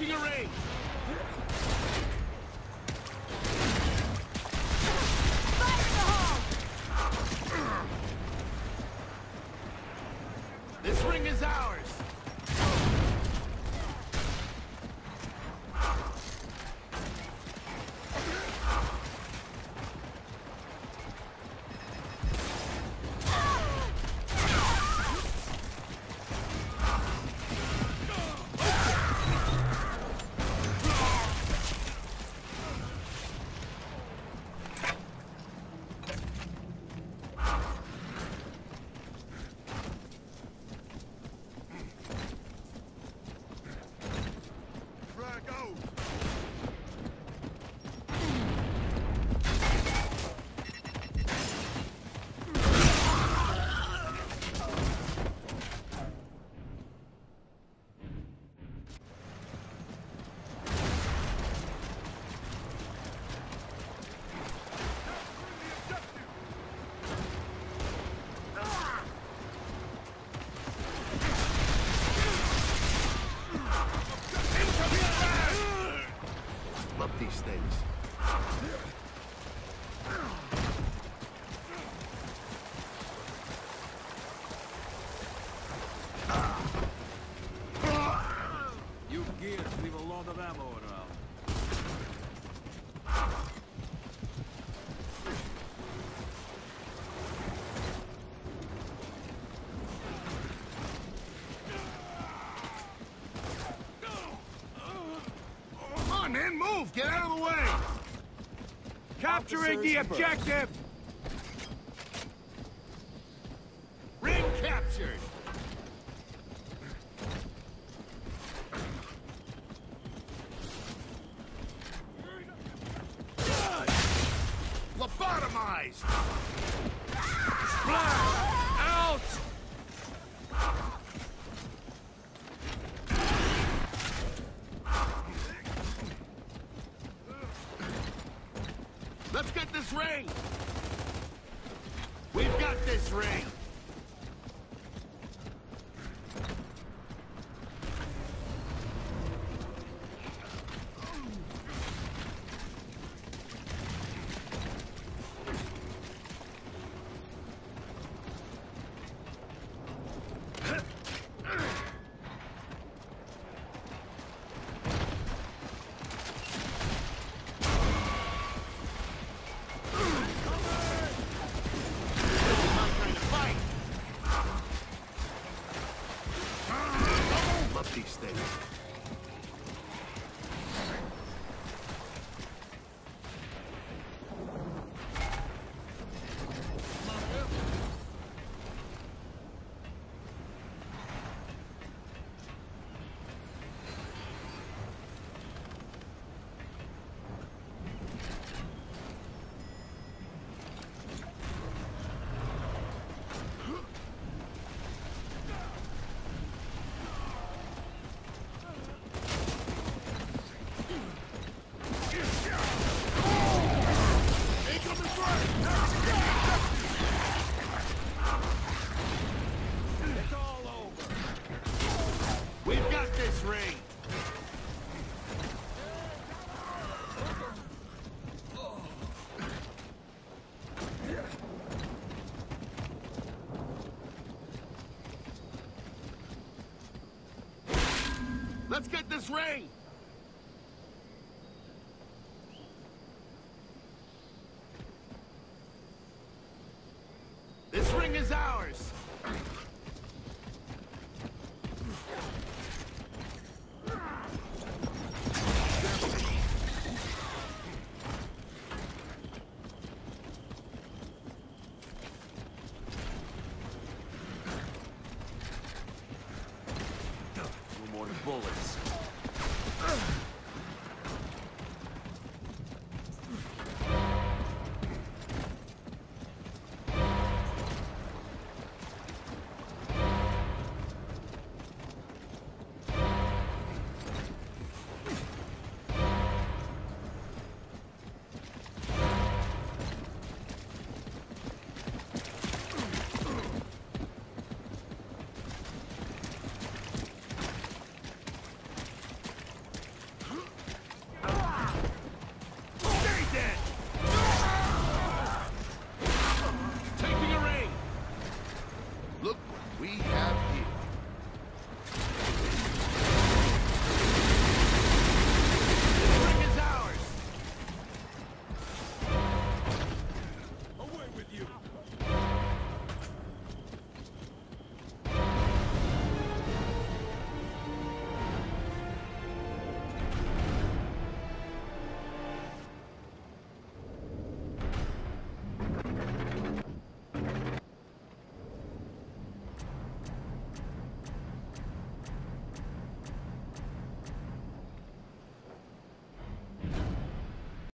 taking a range! Fire in the hole! This ring is ours! These things. You gears leave a lot of ammo around. On, man, move! Get out of the way! Capturing the objective! Ring captured! Lobotomized! Splash! Out! Let's get this ring! We've got this ring! This is my kind of fight! Love these things. Incoming It's all over. We've got this ring! Let's get this ring! This ring is ours! No more bullets.